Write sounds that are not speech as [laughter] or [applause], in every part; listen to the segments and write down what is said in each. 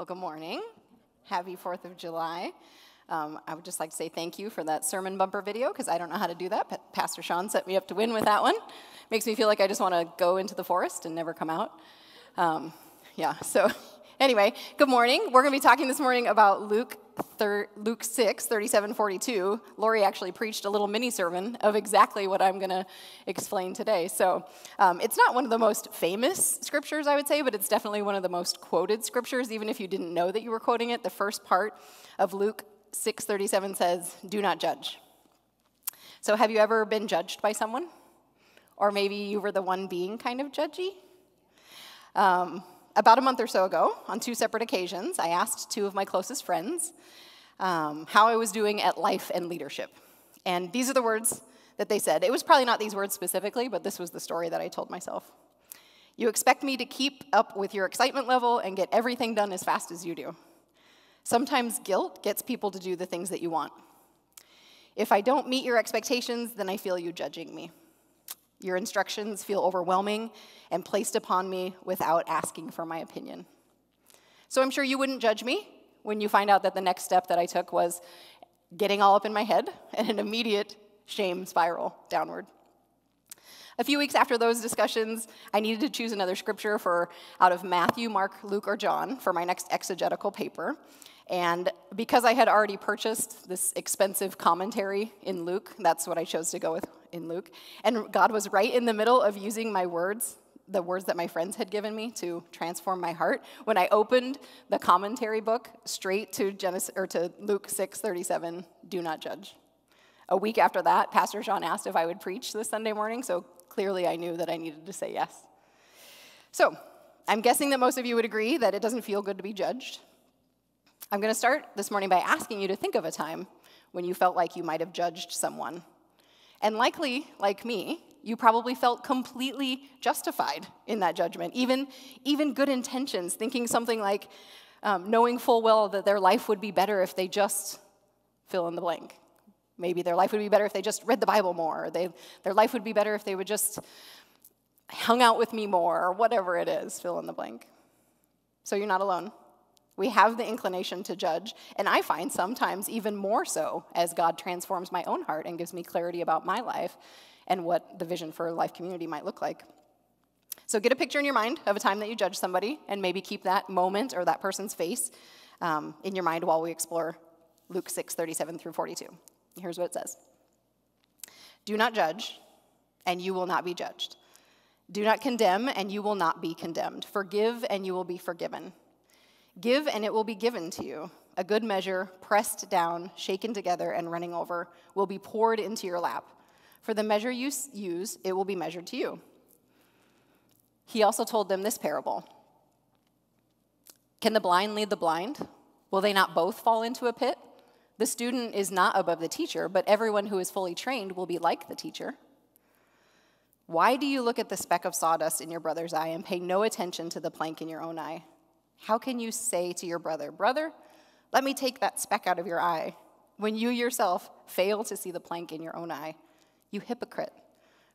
Well, good morning. Happy 4th of July. Um, I would just like to say thank you for that sermon bumper video because I don't know how to do that. But Pastor Sean set me up to win with that one. Makes me feel like I just want to go into the forest and never come out. Um, yeah, so [laughs] anyway, good morning. We're going to be talking this morning about Luke Luke 6, 37, 42, Lori actually preached a little mini sermon of exactly what I'm going to explain today. So um, it's not one of the most famous scriptures, I would say, but it's definitely one of the most quoted scriptures, even if you didn't know that you were quoting it. The first part of Luke 6, 37 says, Do not judge. So have you ever been judged by someone? Or maybe you were the one being kind of judgy? Um, about a month or so ago, on two separate occasions, I asked two of my closest friends um, how I was doing at life and leadership. And these are the words that they said. It was probably not these words specifically, but this was the story that I told myself. You expect me to keep up with your excitement level and get everything done as fast as you do. Sometimes guilt gets people to do the things that you want. If I don't meet your expectations, then I feel you judging me. Your instructions feel overwhelming and placed upon me without asking for my opinion. So I'm sure you wouldn't judge me when you find out that the next step that I took was getting all up in my head and an immediate shame spiral downward. A few weeks after those discussions, I needed to choose another scripture for out of Matthew, Mark, Luke, or John for my next exegetical paper. And because I had already purchased this expensive commentary in Luke, that's what I chose to go with in Luke. And God was right in the middle of using my words, the words that my friends had given me to transform my heart. When I opened the commentary book straight to Genesis or to Luke 6:37, do not judge. A week after that, Pastor Sean asked if I would preach this Sunday morning, so clearly I knew that I needed to say yes. So, I'm guessing that most of you would agree that it doesn't feel good to be judged. I'm going to start this morning by asking you to think of a time when you felt like you might have judged someone and likely, like me, you probably felt completely justified in that judgment, even, even good intentions, thinking something like um, knowing full well that their life would be better if they just fill in the blank. Maybe their life would be better if they just read the Bible more, or they, their life would be better if they would just hung out with me more, or whatever it is, fill in the blank. So you're not alone. We have the inclination to judge, and I find sometimes even more so as God transforms my own heart and gives me clarity about my life and what the vision for life community might look like. So get a picture in your mind of a time that you judged somebody, and maybe keep that moment or that person's face um, in your mind while we explore Luke 6 37 through 42. Here's what it says Do not judge, and you will not be judged. Do not condemn, and you will not be condemned. Forgive, and you will be forgiven. Give, and it will be given to you. A good measure, pressed down, shaken together, and running over, will be poured into your lap. For the measure you use, it will be measured to you. He also told them this parable Can the blind lead the blind? Will they not both fall into a pit? The student is not above the teacher, but everyone who is fully trained will be like the teacher. Why do you look at the speck of sawdust in your brother's eye and pay no attention to the plank in your own eye? How can you say to your brother, Brother, let me take that speck out of your eye, when you yourself fail to see the plank in your own eye? You hypocrite.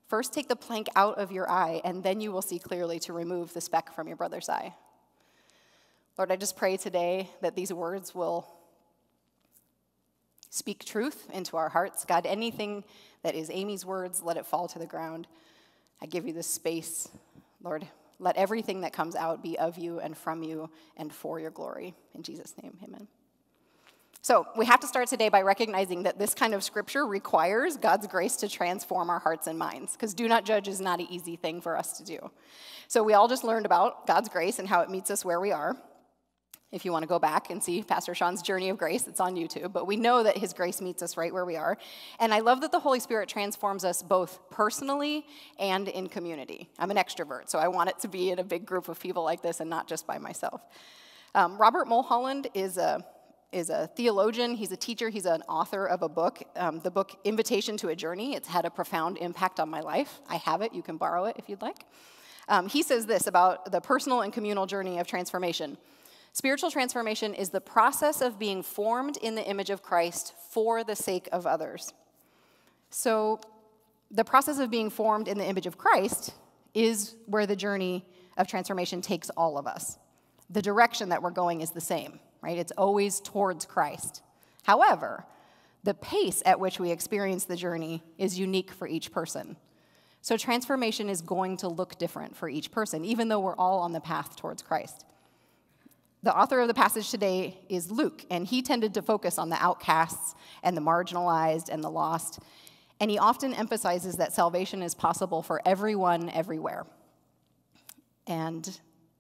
First take the plank out of your eye, and then you will see clearly to remove the speck from your brother's eye. Lord, I just pray today that these words will speak truth into our hearts. God, anything that is Amy's words, let it fall to the ground. I give you this space, Lord. Let everything that comes out be of you and from you and for your glory. In Jesus' name, amen. So, we have to start today by recognizing that this kind of scripture requires God's grace to transform our hearts and minds, because do not judge is not an easy thing for us to do. So, we all just learned about God's grace and how it meets us where we are if you want to go back and see Pastor Sean's Journey of Grace. It's on YouTube. But we know that his grace meets us right where we are. And I love that the Holy Spirit transforms us both personally and in community. I'm an extrovert, so I want it to be in a big group of people like this and not just by myself. Um, Robert Mulholland is a is a theologian, he's a teacher, he's an author of a book, um, the book Invitation to a Journey. It's had a profound impact on my life. I have it, you can borrow it if you'd like. Um, he says this about the personal and communal journey of transformation. Spiritual transformation is the process of being formed in the image of Christ for the sake of others. So, the process of being formed in the image of Christ is where the journey of transformation takes all of us. The direction that we're going is the same, right? It's always towards Christ. However, the pace at which we experience the journey is unique for each person. So transformation is going to look different for each person, even though we're all on the path towards Christ. The author of the passage today is Luke, and he tended to focus on the outcasts and the marginalized and the lost. And he often emphasizes that salvation is possible for everyone, everywhere. And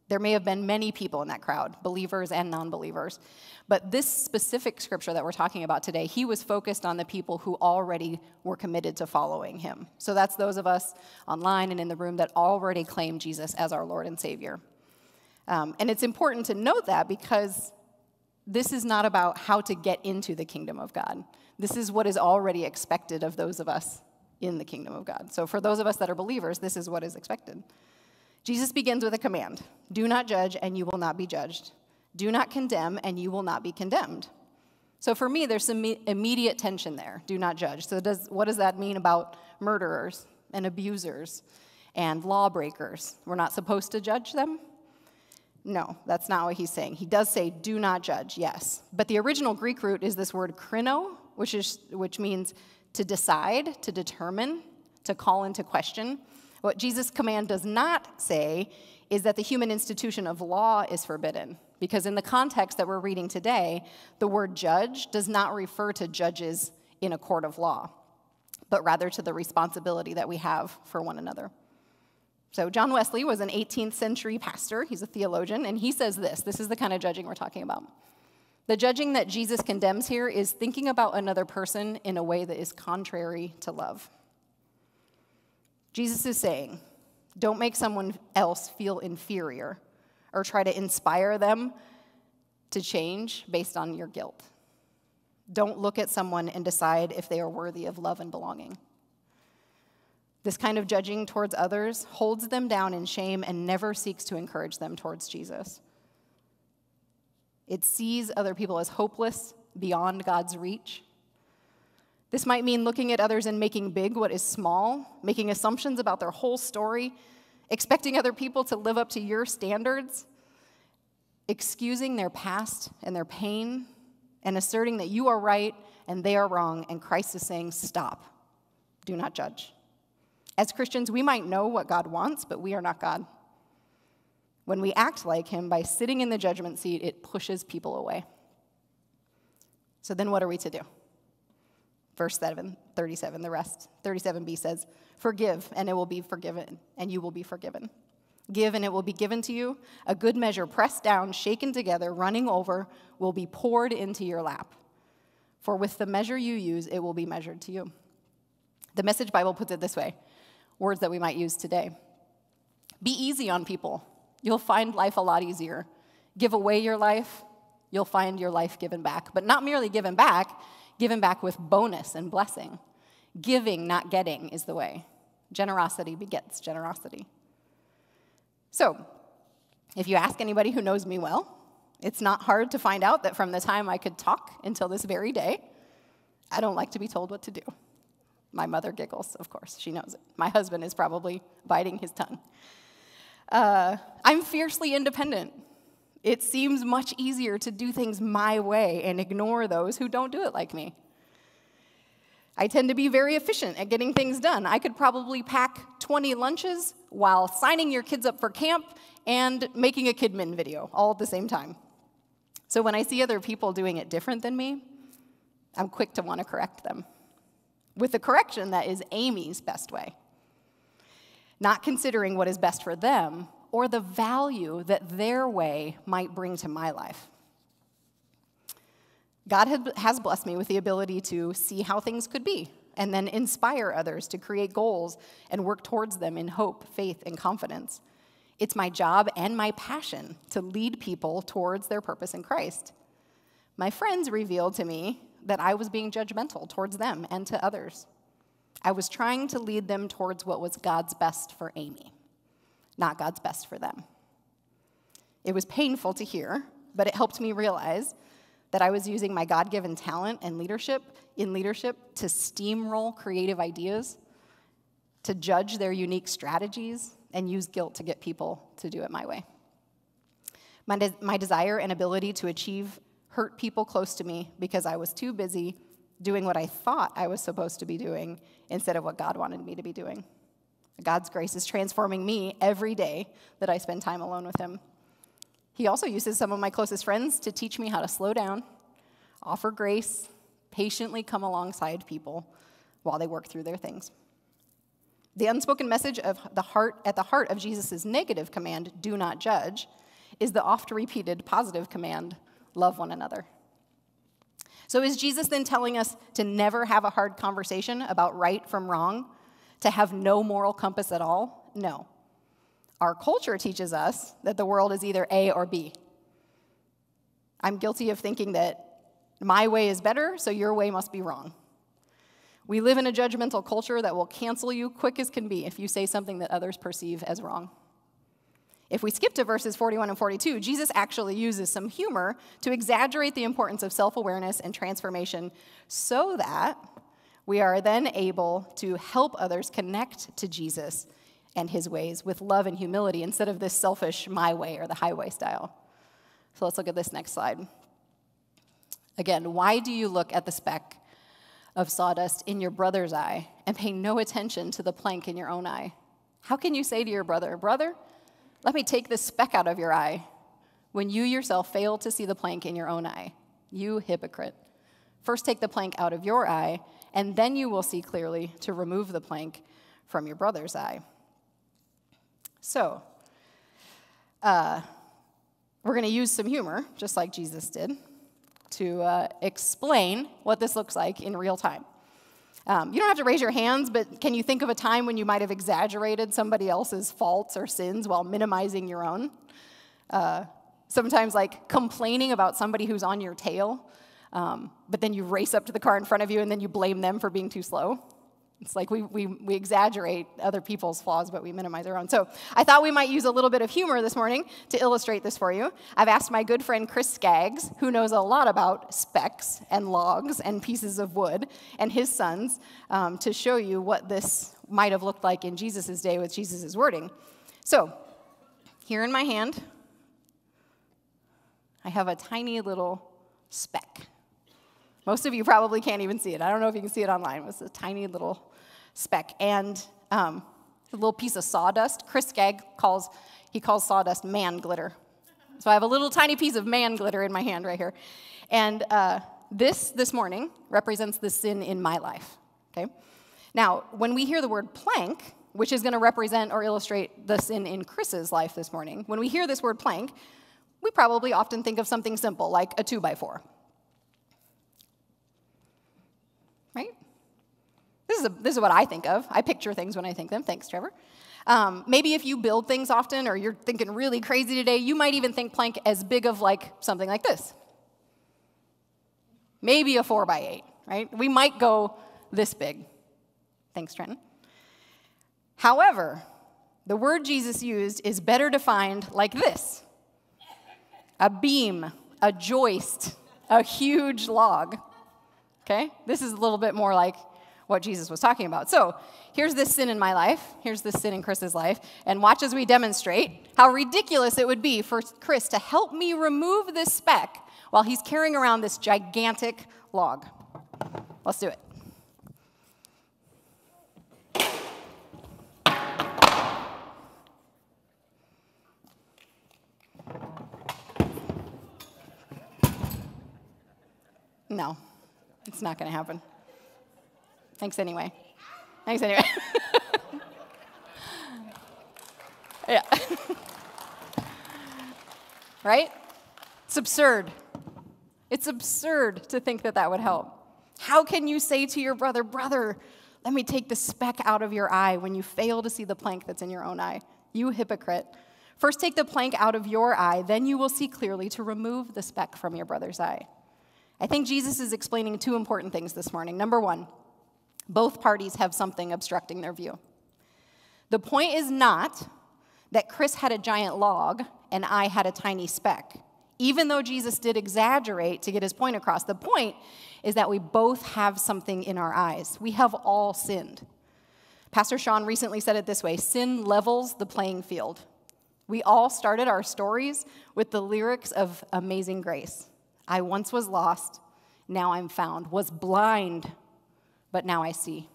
there may have been many people in that crowd, believers and non believers. But this specific scripture that we're talking about today, he was focused on the people who already were committed to following him. So that's those of us online and in the room that already claim Jesus as our Lord and Savior. Um, and it's important to note that because this is not about how to get into the kingdom of God. This is what is already expected of those of us in the kingdom of God. So for those of us that are believers, this is what is expected. Jesus begins with a command Do not judge, and you will not be judged. Do not condemn, and you will not be condemned. So for me, there's some immediate tension there. Do not judge. So does, what does that mean about murderers and abusers and lawbreakers? We're not supposed to judge them? No, that's not what he's saying. He does say, do not judge, yes. But the original Greek root is this word krino, which, is, which means to decide, to determine, to call into question. What Jesus' command does not say is that the human institution of law is forbidden. Because in the context that we're reading today, the word judge does not refer to judges in a court of law, but rather to the responsibility that we have for one another. So, John Wesley was an 18th century pastor, he's a theologian, and he says this this is the kind of judging we're talking about. The judging that Jesus condemns here is thinking about another person in a way that is contrary to love. Jesus is saying, don't make someone else feel inferior or try to inspire them to change based on your guilt. Don't look at someone and decide if they are worthy of love and belonging. This kind of judging towards others holds them down in shame and never seeks to encourage them towards Jesus. It sees other people as hopeless, beyond God's reach, this might mean looking at others and making big what is small, making assumptions about their whole story, expecting other people to live up to your standards, excusing their past and their pain, and asserting that you are right and they are wrong, and Christ is saying, Stop, do not judge. As Christians, we might know what God wants, but we are not God. When we act like Him by sitting in the judgment seat, it pushes people away. So then, what are we to do? Verse 7, 37, the rest. 37b says, Forgive, and it will be forgiven, and you will be forgiven. Give, and it will be given to you. A good measure, pressed down, shaken together, running over, will be poured into your lap. For with the measure you use, it will be measured to you. The Message Bible puts it this way words that we might use today Be easy on people. You'll find life a lot easier. Give away your life, you'll find your life given back. But not merely given back, given back with bonus and blessing. Giving, not getting, is the way. Generosity begets generosity. So, if you ask anybody who knows me well, it's not hard to find out that from the time I could talk until this very day, I don't like to be told what to do. My mother giggles, of course, she knows it. My husband is probably biting his tongue. Uh, I'm fiercely independent. It seems much easier to do things my way and ignore those who don't do it like me. I tend to be very efficient at getting things done. I could probably pack 20 lunches while signing your kids up for camp and making a Kidmin video all at the same time. So when I see other people doing it different than me, I'm quick to want to correct them with the correction that is Amy's best way. Not considering what is best for them, or the value that their way might bring to my life. God has blessed me with the ability to see how things could be and then inspire others to create goals and work towards them in hope, faith, and confidence. It's my job and my passion to lead people towards their purpose in Christ. My friends revealed to me that I was being judgmental towards them and to others. I was trying to lead them towards what was God's best for Amy not God's best for them. It was painful to hear, but it helped me realize that I was using my God given talent and leadership in leadership to steamroll creative ideas, to judge their unique strategies, and use guilt to get people to do it my way. My, de- my desire and ability to achieve hurt people close to me because I was too busy doing what I thought I was supposed to be doing instead of what God wanted me to be doing. God's grace is transforming me every day that I spend time alone with Him. He also uses some of my closest friends to teach me how to slow down, offer grace, patiently come alongside people while they work through their things. The unspoken message of the heart at the heart of Jesus' negative command, do not judge, is the oft repeated positive command, love one another. So is Jesus then telling us to never have a hard conversation about right from wrong, to have no moral compass at all? No. Our culture teaches us that the world is either A or B. I'm guilty of thinking that my way is better, so your way must be wrong. We live in a judgmental culture that will cancel you quick as can be if you say something that others perceive as wrong. If we skip to verses 41 and 42, Jesus actually uses some humor to exaggerate the importance of self awareness and transformation so that we are then able to help others connect to Jesus and his ways with love and humility instead of this selfish my way or the highway style. So let's look at this next slide. Again, why do you look at the speck of sawdust in your brother's eye and pay no attention to the plank in your own eye? How can you say to your brother, Brother, let me take this speck out of your eye when you yourself fail to see the plank in your own eye? You hypocrite. First take the plank out of your eye, and then you will see clearly to remove the plank from your brother's eye. So, uh, we're going to use some humor, just like Jesus did, to uh, explain what this looks like in real time. Um, you don't have to raise your hands, but can you think of a time when you might have exaggerated somebody else's faults or sins while minimizing your own? Uh, sometimes, like complaining about somebody who's on your tail, um, but then you race up to the car in front of you and then you blame them for being too slow. It's like we, we, we exaggerate other people's flaws, but we minimize our own. So I thought we might use a little bit of humor this morning to illustrate this for you. I've asked my good friend Chris Skaggs, who knows a lot about specks and logs and pieces of wood, and his sons, um, to show you what this might have looked like in Jesus' day with Jesus' wording. So here in my hand, I have a tiny little speck. Most of you probably can't even see it. I don't know if you can see it online. It's a tiny little speck. And um, a little piece of sawdust. Chris Skaggs calls, he calls sawdust man glitter. So I have a little tiny piece of man glitter in my hand right here. And uh, this, this morning, represents the sin in my life, okay? Now, when we hear the word plank, which is going to represent or illustrate the sin in Chris's life this morning, when we hear this word plank, we probably often think of something simple like a two by four. right? This is, a, this is what I think of. I picture things when I think them. Thanks, Trevor. Um, maybe if you build things often or you're thinking really crazy today, you might even think plank as big of like something like this. Maybe a four by eight, right? We might go this big. Thanks, Trenton. However, the word Jesus used is better defined like this a beam, a joist, a huge log. Okay? This is a little bit more like what Jesus was talking about. So, here's this sin in my life. Here's this sin in Chris's life. And watch as we demonstrate how ridiculous it would be for Chris to help me remove this speck while he's carrying around this gigantic log. Let's do it. No. It's not going to happen. Thanks anyway. Thanks anyway. [laughs] yeah. [laughs] right? It's absurd. It's absurd to think that that would help. How can you say to your brother, Brother, let me take the speck out of your eye when you fail to see the plank that's in your own eye? You hypocrite. First, take the plank out of your eye, then you will see clearly to remove the speck from your brother's eye. I think Jesus is explaining two important things this morning. Number one, both parties have something obstructing their view. The point is not that Chris had a giant log and I had a tiny speck. Even though Jesus did exaggerate to get his point across, the point is that we both have something in our eyes. We have all sinned. Pastor Sean recently said it this way sin levels the playing field. We all started our stories with the lyrics of Amazing Grace I once was lost, now I'm found, was blind, but now I see.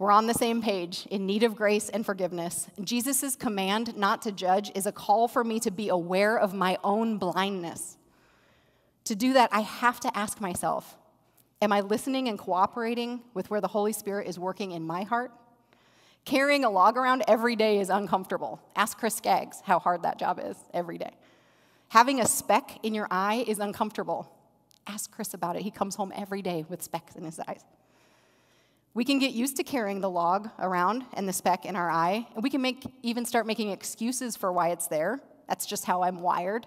We're on the same page, in need of grace and forgiveness. Jesus' command not to judge is a call for me to be aware of my own blindness. To do that, I have to ask myself Am I listening and cooperating with where the Holy Spirit is working in my heart? Carrying a log around every day is uncomfortable. Ask Chris Skaggs how hard that job is every day. Having a speck in your eye is uncomfortable. Ask Chris about it. He comes home every day with specks in his eyes. We can get used to carrying the log around and the speck in our eye, and we can make, even start making excuses for why it's there. That's just how I'm wired.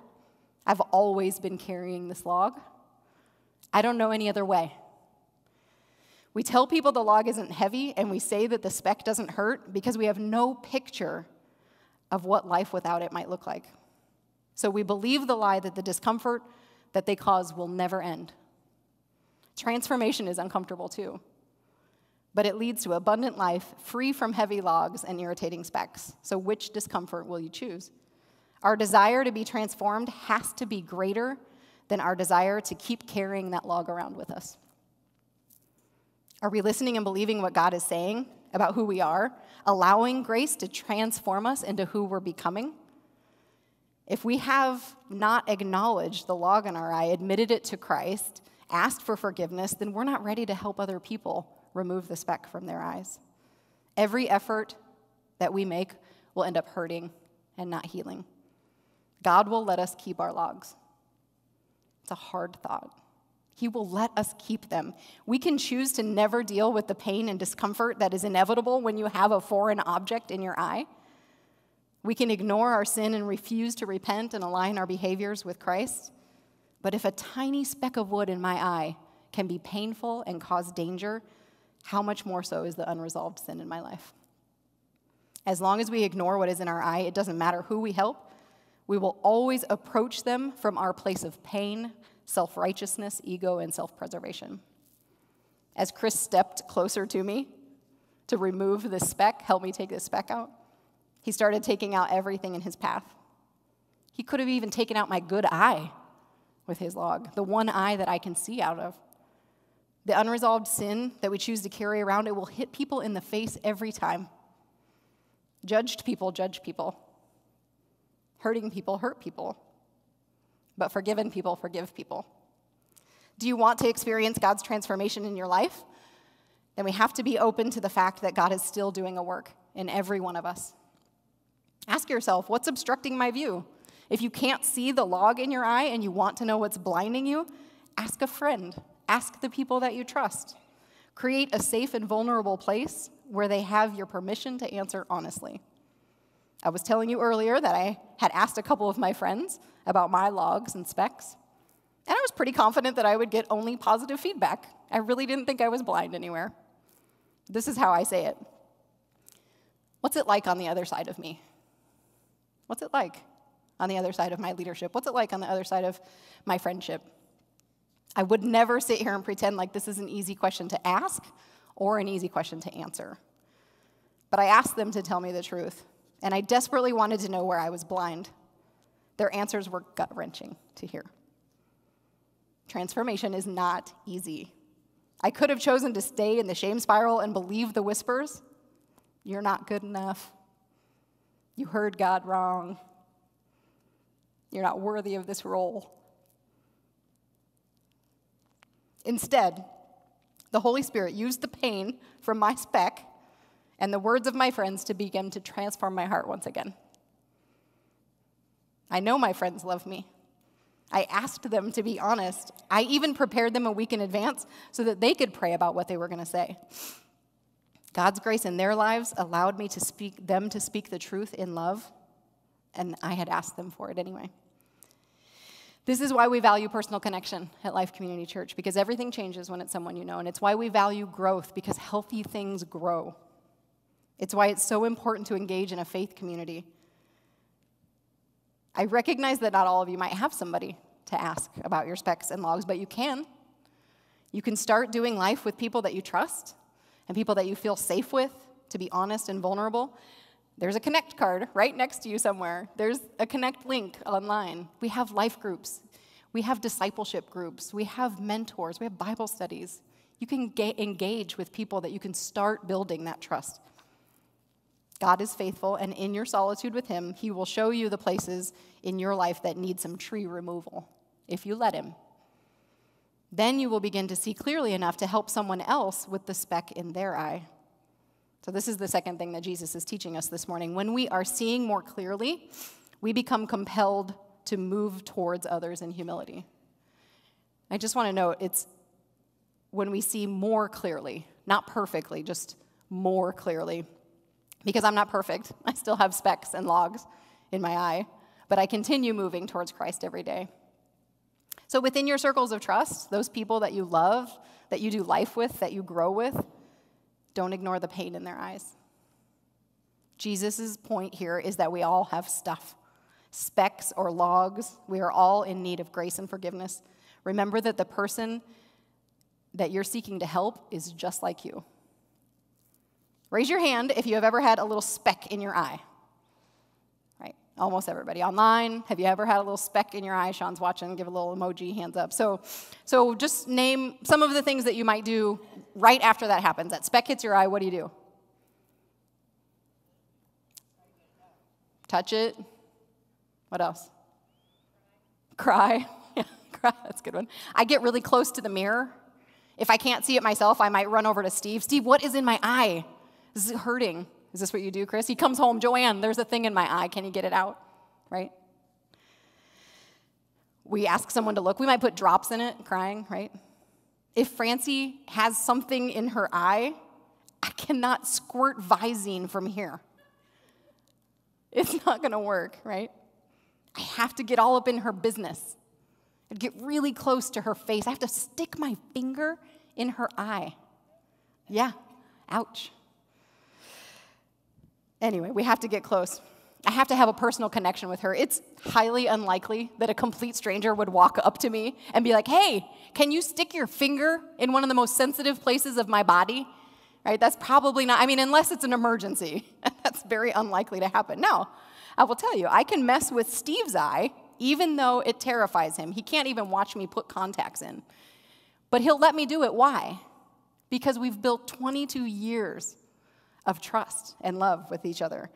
I've always been carrying this log. I don't know any other way. We tell people the log isn't heavy and we say that the speck doesn't hurt because we have no picture of what life without it might look like. So we believe the lie that the discomfort that they cause will never end. Transformation is uncomfortable too, but it leads to abundant life free from heavy logs and irritating specks. So, which discomfort will you choose? Our desire to be transformed has to be greater than our desire to keep carrying that log around with us. Are we listening and believing what God is saying about who we are, allowing grace to transform us into who we're becoming? If we have not acknowledged the log in our eye, admitted it to Christ, asked for forgiveness, then we're not ready to help other people remove the speck from their eyes. Every effort that we make will end up hurting and not healing. God will let us keep our logs. It's a hard thought. He will let us keep them. We can choose to never deal with the pain and discomfort that is inevitable when you have a foreign object in your eye. We can ignore our sin and refuse to repent and align our behaviors with Christ. But if a tiny speck of wood in my eye can be painful and cause danger, how much more so is the unresolved sin in my life? As long as we ignore what is in our eye, it doesn't matter who we help, we will always approach them from our place of pain, self righteousness, ego, and self preservation. As Chris stepped closer to me to remove the speck, help me take this speck out, he started taking out everything in his path. He could have even taken out my good eye with his log, the one eye that I can see out of. The unresolved sin that we choose to carry around, it will hit people in the face every time. Judged people judge people. Hurting people hurt people but forgiven people forgive people. Do you want to experience God's transformation in your life? Then we have to be open to the fact that God is still doing a work in every one of us. Ask yourself, what's obstructing my view? If you can't see the log in your eye and you want to know what's blinding you, ask a friend, ask the people that you trust. Create a safe and vulnerable place where they have your permission to answer honestly. I was telling you earlier that I had asked a couple of my friends about my logs and specks, and I was pretty confident that I would get only positive feedback. I really didn't think I was blind anywhere. This is how I say it What's it like on the other side of me? What's it like on the other side of my leadership? What's it like on the other side of my friendship? I would never sit here and pretend like this is an easy question to ask or an easy question to answer. But I asked them to tell me the truth and I desperately wanted to know where I was blind. Their answers were gut wrenching to hear. Transformation is not easy. I could have chosen to stay in the shame spiral and believe the whispers You're not good enough. You heard God wrong. You're not worthy of this role. Instead, the Holy Spirit used the pain from my speck and the words of my friends to begin to transform my heart once again. I know my friends love me. I asked them to be honest. I even prepared them a week in advance so that they could pray about what they were going to say. God's grace in their lives allowed me to speak them to speak the truth in love, and I had asked them for it anyway. This is why we value personal connection at Life Community Church because everything changes when it's someone you know, and it's why we value growth because healthy things grow. It's why it's so important to engage in a faith community. I recognize that not all of you might have somebody to ask about your specks and logs, but you can. You can start doing life with people that you trust and people that you feel safe with to be honest and vulnerable. There's a connect card right next to you somewhere. There's a connect link online. We have life groups. We have discipleship groups. We have mentors. We have Bible studies. You can ga- engage with people that you can start building that trust. God is faithful, and in your solitude with Him, He will show you the places in your life that need some tree removal, if you let Him. Then you will begin to see clearly enough to help someone else with the speck in their eye. So, this is the second thing that Jesus is teaching us this morning. When we are seeing more clearly, we become compelled to move towards others in humility. I just want to note it's when we see more clearly, not perfectly, just more clearly. Because I'm not perfect, [laughs] I still have specks and logs in my eye, but I continue moving towards Christ every day. So, within your circles of trust, those people that you love, that you do life with, that you grow with, don't ignore the pain in their eyes. Jesus' point here is that we all have stuff specks or logs. We are all in need of grace and forgiveness. Remember that the person that you're seeking to help is just like you. Raise your hand if you have ever had a little speck in your eye. Almost everybody. Online, have you ever had a little speck in your eye? Sean's watching, give a little emoji, hands up. So, so just name some of the things that you might do right after that happens. That speck hits your eye, what do you do? Touch it. What else? Cry. [laughs] Yeah, cry. That's a good one. I get really close to the mirror. If I can't see it myself, I might run over to Steve. Steve, what is in my eye? This is hurting. Is this what you do, Chris? He comes home, Joanne, there's a thing in my eye. Can you get it out? Right? We ask someone to look. We might put drops in it, crying, right? If Francie has something in her eye, I cannot squirt Visine from here. It's not going to work, right? I have to get all up in her business. I'd get really close to her face. I have to stick my finger in her eye. Yeah, ouch. Anyway, we have to get close. I have to have a personal connection with her. It's highly unlikely that a complete stranger would walk up to me and be like, hey, can you stick your finger in one of the most sensitive places of my body? Right? That's probably not, I mean, unless it's an emergency. [laughs] That's very unlikely to happen. No, I will tell you, I can mess with Steve's eye, even though it terrifies him. He can't even watch me put contacts in. But he'll let me do it. Why? Because we've built 22 years of trust and love with each other.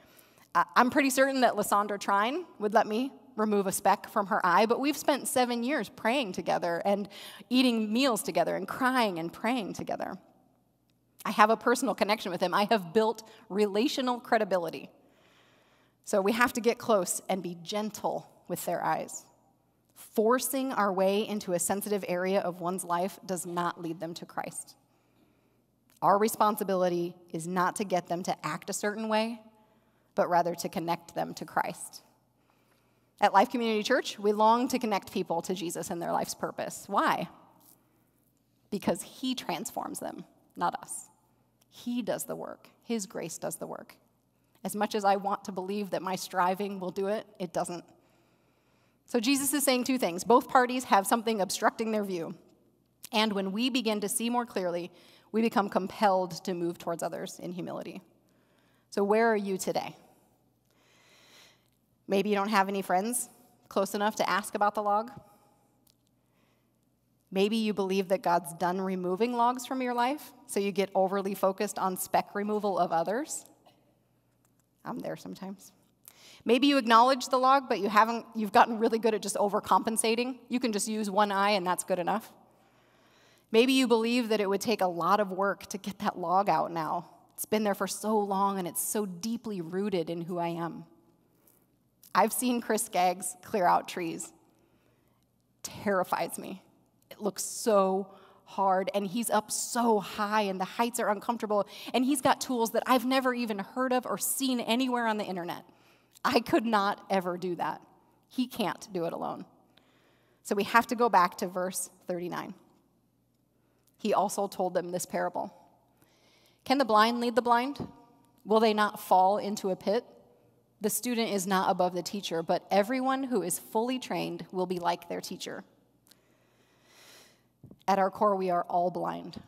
I'm pretty certain that Lysandra Trine would let me remove a speck from her eye, but we've spent seven years praying together and eating meals together and crying and praying together. I have a personal connection with him. I have built relational credibility. So we have to get close and be gentle with their eyes. Forcing our way into a sensitive area of one's life does not lead them to Christ. Our responsibility is not to get them to act a certain way, but rather to connect them to Christ. At Life Community Church, we long to connect people to Jesus and their life's purpose. Why? Because He transforms them, not us. He does the work, His grace does the work. As much as I want to believe that my striving will do it, it doesn't. So Jesus is saying two things. Both parties have something obstructing their view. And when we begin to see more clearly, we become compelled to move towards others in humility. So, where are you today? Maybe you don't have any friends close enough to ask about the log. Maybe you believe that God's done removing logs from your life, so you get overly focused on speck removal of others. I'm there sometimes. Maybe you acknowledge the log, but you haven't, you've gotten really good at just overcompensating. You can just use one eye and that's good enough. Maybe you believe that it would take a lot of work to get that log out now. It's been there for so long and it's so deeply rooted in who I am. I've seen Chris Skaggs clear out trees. Terrifies me. It looks so hard and he's up so high and the heights are uncomfortable and he's got tools that I've never even heard of or seen anywhere on the internet. I could not ever do that. He can't do it alone. So we have to go back to verse 39 he also told them this parable Can the blind lead the blind? Will they not fall into a pit? The student is not above the teacher, but everyone who is fully trained will be like their teacher. At our core, we are all blind.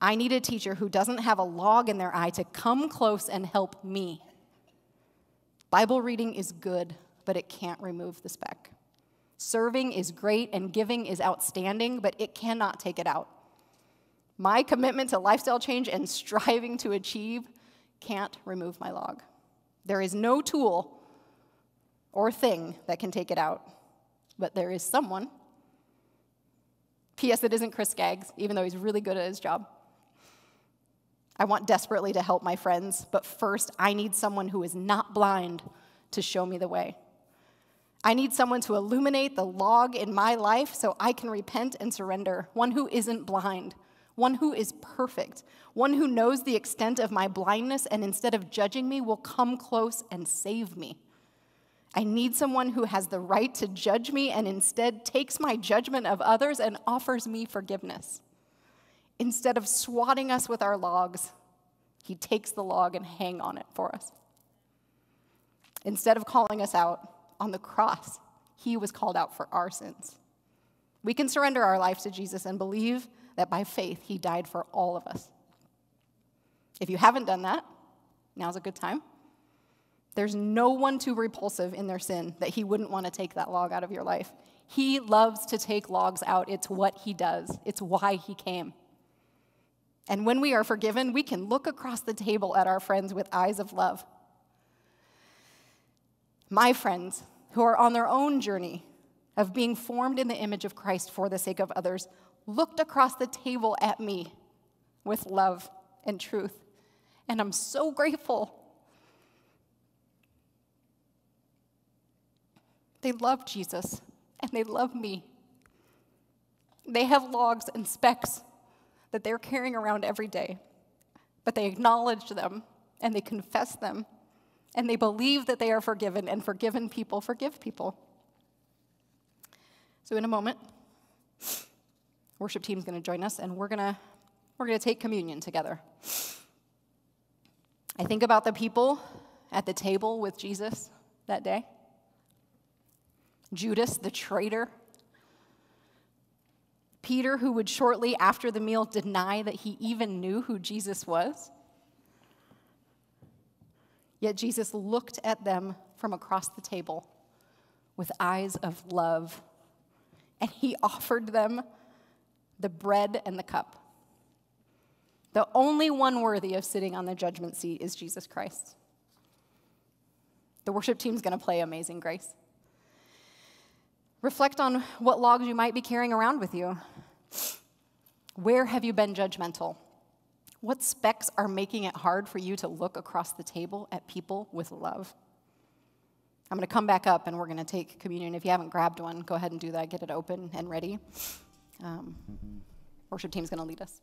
I need a teacher who doesn't have a log in their eye to come close and help me. Bible reading is good, but it can't remove the speck. Serving is great and giving is outstanding, but it cannot take it out. My commitment to lifestyle change and [laughs] striving to achieve can't remove my log. There is no tool or thing that can take it out, but there is someone. P.S. It isn't Chris Skaggs, even though he's really good at his job. I want desperately to help my friends, but first, I need someone who is not blind to show me the way. I need someone to illuminate the log in my life so I can repent and surrender, one who isn't blind, one who is perfect, one who knows the extent of my blindness and instead of judging me will come close and save me. I need someone who has the right to judge me and instead takes my judgment of others and offers me forgiveness. Instead of swatting us with our logs, he takes the log and hang on it for us. Instead of calling us out on the cross, he was called out for our sins. We can surrender our lives to Jesus and believe that by faith he died for all of us. If you haven't done that, now's a good time. There's no one too repulsive in their sin that he wouldn't want to take that log out of your life. He loves to take logs out. It's what he does, it's why he came. And when we are forgiven, we can look across the table at our friends with eyes of love. My friends, who are on their own journey of being formed in the image of Christ for the sake of others, looked across the table at me with love and truth. And I'm so grateful. They love Jesus and they love me. They have logs and specks that they're carrying around every day, but they acknowledge them and they confess them and they believe that they are forgiven, and forgiven people forgive people. So, in a moment, worship team's going to join us, and we're going to we're going to take communion together. I think about the people at the table with Jesus that day. Judas, the traitor, Peter, who would shortly after the meal deny that he even knew who Jesus was. Yet Jesus looked at them from across the table with eyes of love, and he [laughs] offered them the bread and the cup. The only one worthy of sitting on the judgment seat is Jesus Christ. The worship team's going to play Amazing Grace. Reflect on what logs you might be carrying around with you. Where have you been judgmental? What specks are making it hard for you to look across the table at people with love? I'm going to come back up and we're going to take communion. If you haven't grabbed one, go ahead and do that. Get it open and ready. Um, worship team's going to lead us.